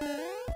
Bye.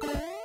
Bye.